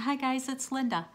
Hi guys, it's Linda.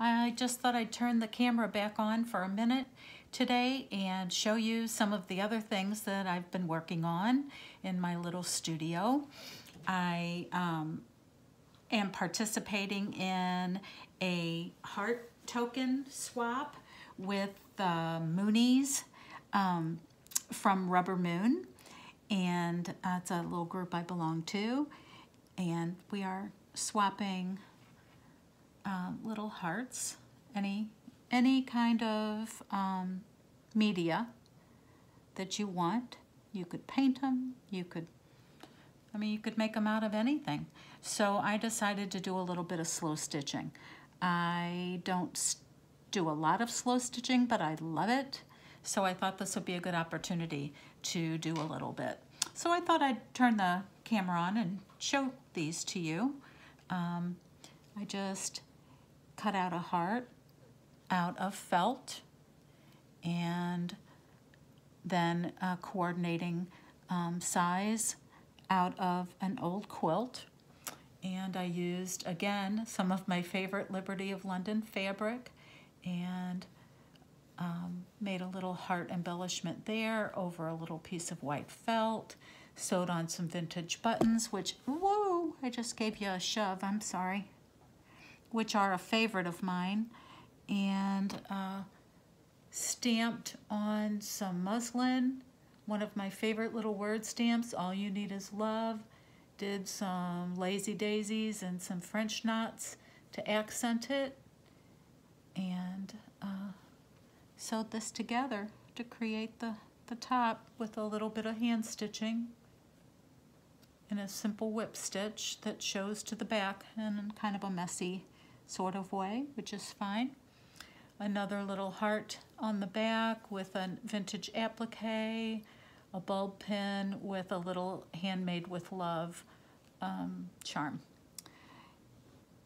I just thought I'd turn the camera back on for a minute today and show you some of the other things that I've been working on in my little studio. I um, am participating in a heart token swap with the Moonies um, from Rubber Moon and uh, it's a little group I belong to and we are swapping uh, little hearts, any, any kind of um, media that you want. You could paint them, you could, I mean, you could make them out of anything. So I decided to do a little bit of slow stitching. I don't do a lot of slow stitching, but I love it. So I thought this would be a good opportunity to do a little bit. So I thought I'd turn the camera on and show these to you. Um, I just cut out a heart out of felt and then a coordinating um, size out of an old quilt. And I used, again, some of my favorite Liberty of London fabric and um, made a little heart embellishment there over a little piece of white felt, sewed on some vintage buttons, which, whoa, I just gave you a shove, I'm sorry which are a favorite of mine, and uh, stamped on some muslin, one of my favorite little word stamps, All You Need Is Love. Did some lazy daisies and some French knots to accent it, and uh, sewed this together to create the, the top with a little bit of hand stitching in a simple whip stitch that shows to the back and kind of a messy sort of way, which is fine. Another little heart on the back with a vintage applique, a bulb pin with a little handmade with love um, charm.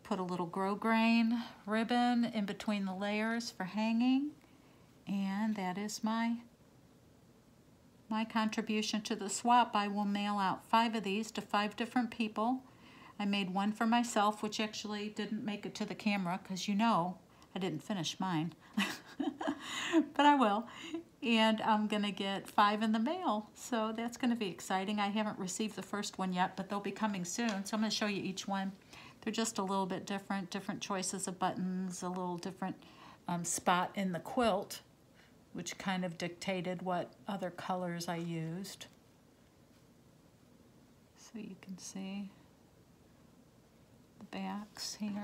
Put a little grosgrain ribbon in between the layers for hanging. And that is my my contribution to the swap. I will mail out five of these to five different people I made one for myself, which actually didn't make it to the camera because you know I didn't finish mine. but I will. And I'm going to get five in the mail. So that's going to be exciting. I haven't received the first one yet, but they'll be coming soon. So I'm going to show you each one. They're just a little bit different, different choices of buttons, a little different um, spot in the quilt, which kind of dictated what other colors I used. So you can see backs here.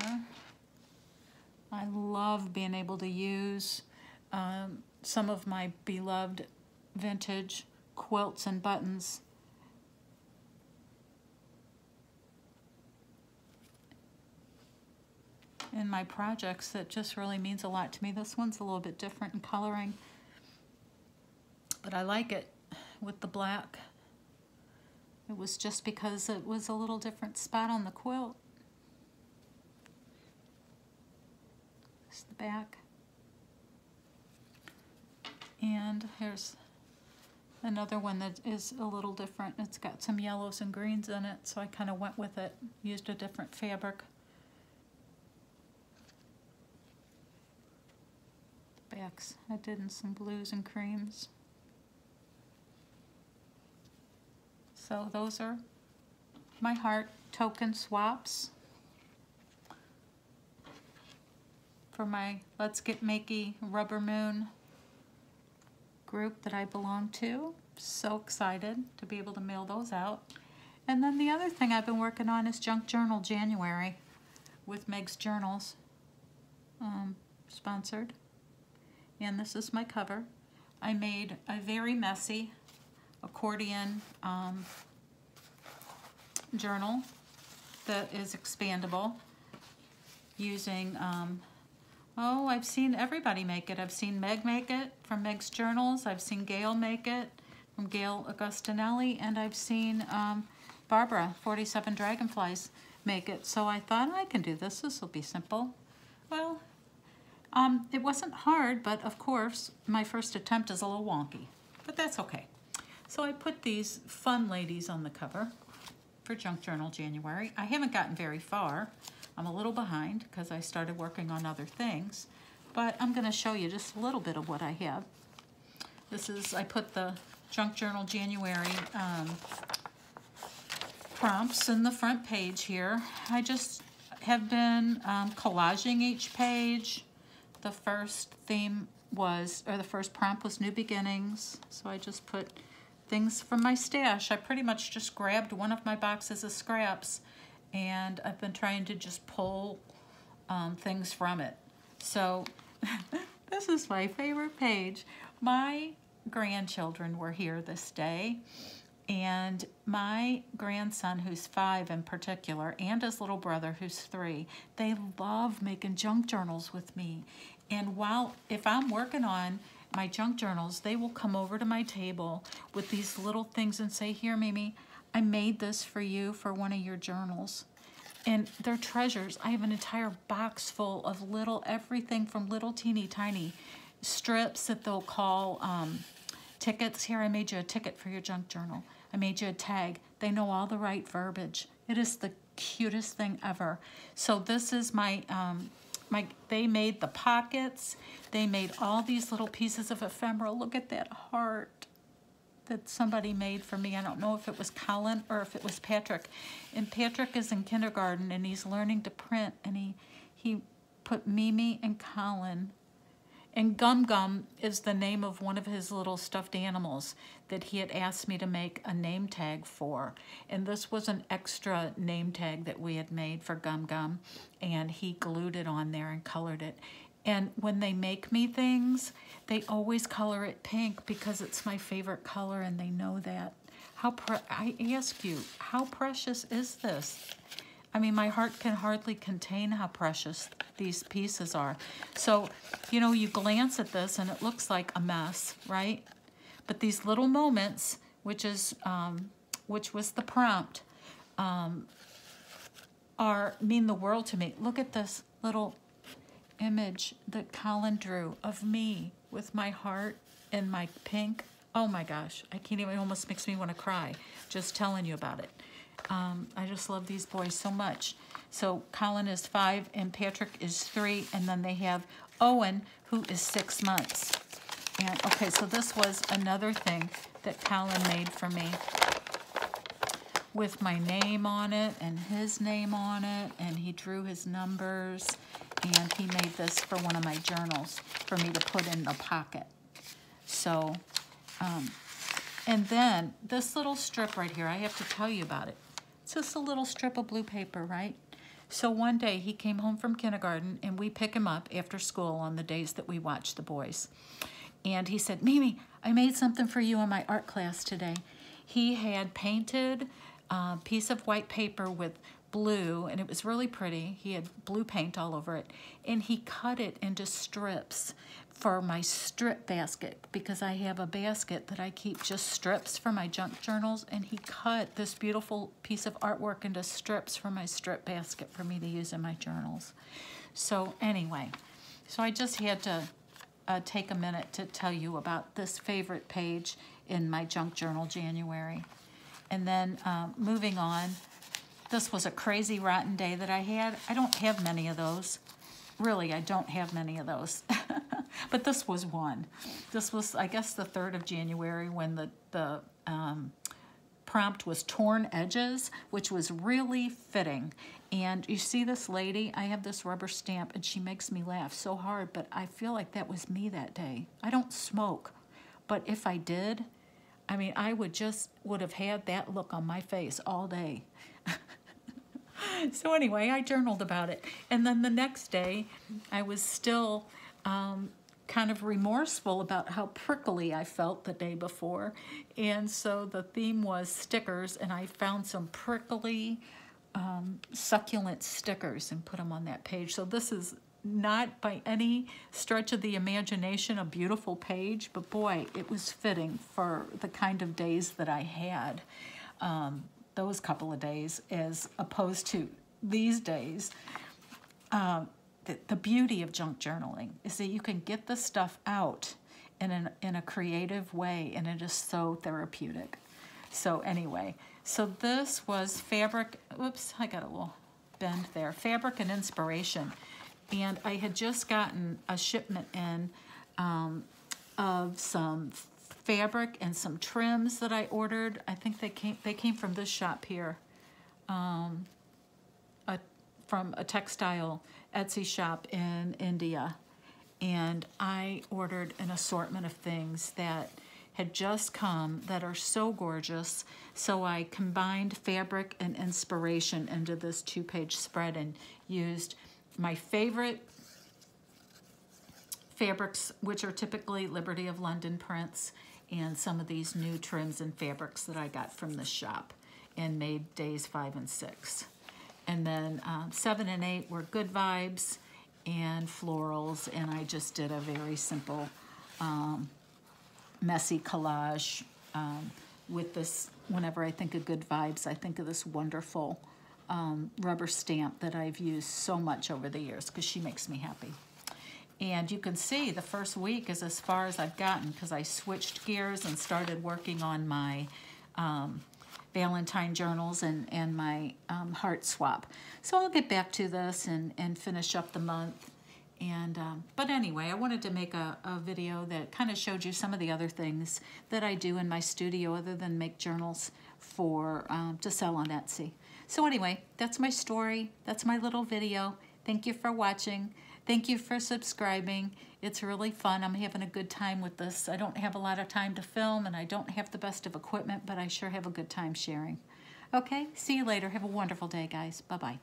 I love being able to use um, some of my beloved vintage quilts and buttons. in my projects that just really means a lot to me. This one's a little bit different in coloring, but I like it with the black. It was just because it was a little different spot on the quilt. the back. And here's another one that is a little different. It's got some yellows and greens in it, so I kind of went with it, used a different fabric. Backs I did in some blues and creams. So those are my heart token swaps. For my Let's Get Makey Rubber Moon group that I belong to. So excited to be able to mail those out. And then the other thing I've been working on is Junk Journal January with Meg's Journals, um, sponsored. And this is my cover. I made a very messy accordion um, journal that is expandable using um, Oh, I've seen everybody make it. I've seen Meg make it from Meg's Journals. I've seen Gayle make it from Gayle Agostinelli. And I've seen um, Barbara, 47 Dragonflies, make it. So I thought I can do this. This will be simple. Well, um, it wasn't hard, but of course, my first attempt is a little wonky. But that's okay. So I put these fun ladies on the cover for Junk Journal January. I haven't gotten very far. I'm a little behind because I started working on other things, but I'm going to show you just a little bit of what I have. This is, I put the Junk Journal January um, prompts in the front page here. I just have been um, collaging each page. The first theme was, or the first prompt was New Beginnings. So I just put things from my stash. I pretty much just grabbed one of my boxes of scraps and I've been trying to just pull um, things from it. So this is my favorite page. My grandchildren were here this day and my grandson who's five in particular and his little brother who's three they love making junk journals with me and while if i'm working on my junk journals, they will come over to my table with these little things and say, here, Mimi, I made this for you for one of your journals. And they're treasures. I have an entire box full of little, everything from little teeny tiny strips that they'll call um, tickets. Here, I made you a ticket for your junk journal. I made you a tag. They know all the right verbiage. It is the cutest thing ever. So this is my um, my, they made the pockets. They made all these little pieces of ephemera. Look at that heart that somebody made for me. I don't know if it was Colin or if it was Patrick. And Patrick is in kindergarten and he's learning to print and he, he put Mimi and Colin and Gum Gum is the name of one of his little stuffed animals that he had asked me to make a name tag for. And this was an extra name tag that we had made for Gum Gum. And he glued it on there and colored it. And when they make me things, they always color it pink because it's my favorite color and they know that. How I ask you, how precious is this? I mean, my heart can hardly contain how precious these pieces are. So, you know, you glance at this and it looks like a mess, right? But these little moments, which is, um, which was the prompt, um, are mean the world to me. Look at this little image that Colin drew of me with my heart and my pink. Oh my gosh, I can't even, almost makes me want to cry just telling you about it. Um, I just love these boys so much. So Colin is five and Patrick is three, and then they have Owen, who is six months. And okay, so this was another thing that Colin made for me with my name on it and his name on it, and he drew his numbers, and he made this for one of my journals for me to put in the pocket. So, um, and then this little strip right here, I have to tell you about it. It's just a little strip of blue paper, right? So one day he came home from kindergarten and we pick him up after school on the days that we watch the boys. And he said, Mimi, I made something for you in my art class today. He had painted a piece of white paper with blue and it was really pretty. He had blue paint all over it and he cut it into strips for my strip basket because I have a basket that I keep just strips for my junk journals and he cut this beautiful piece of artwork into strips for my strip basket for me to use in my journals. So anyway, so I just had to uh, take a minute to tell you about this favorite page in my junk journal January. And then uh, moving on, this was a crazy rotten day that I had. I don't have many of those. Really, I don't have many of those. but this was one. This was, I guess, the 3rd of January when the, the um, prompt was torn edges, which was really fitting. And you see this lady, I have this rubber stamp and she makes me laugh so hard, but I feel like that was me that day. I don't smoke, but if I did, I mean, I would just would have had that look on my face all day. so anyway, I journaled about it. And then the next day, I was still um, kind of remorseful about how prickly I felt the day before. And so the theme was stickers, and I found some prickly, um, succulent stickers and put them on that page. So this is not by any stretch of the imagination a beautiful page, but boy, it was fitting for the kind of days that I had, um, those couple of days, as opposed to these days. Um, the, the beauty of junk journaling is that you can get the stuff out in, an, in a creative way and it is so therapeutic. So anyway, so this was fabric, oops, I got a little Bend there, Fabric and Inspiration. And I had just gotten a shipment in um, of some fabric and some trims that I ordered. I think they came they came from this shop here, um, a, from a textile Etsy shop in India. And I ordered an assortment of things that had just come that are so gorgeous. So I combined fabric and inspiration into this two-page spread and used my favorite fabrics, which are typically Liberty of London prints, and some of these new trims and fabrics that I got from the shop and made days five and six. And then um, seven and eight were good vibes and florals, and I just did a very simple um, messy collage um, with this, whenever I think of good vibes, I think of this wonderful um, rubber stamp that I've used so much over the years because she makes me happy. And you can see the first week is as far as I've gotten because I switched gears and started working on my um, Valentine journals and, and my um, heart swap. So I'll get back to this and, and finish up the month. And um, But anyway, I wanted to make a, a video that kind of showed you some of the other things that I do in my studio other than make journals for um, to sell on Etsy. So anyway, that's my story. That's my little video. Thank you for watching. Thank you for subscribing. It's really fun. I'm having a good time with this. I don't have a lot of time to film and I don't have the best of equipment, but I sure have a good time sharing. Okay, see you later. Have a wonderful day, guys. Bye-bye.